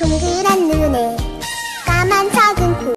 ト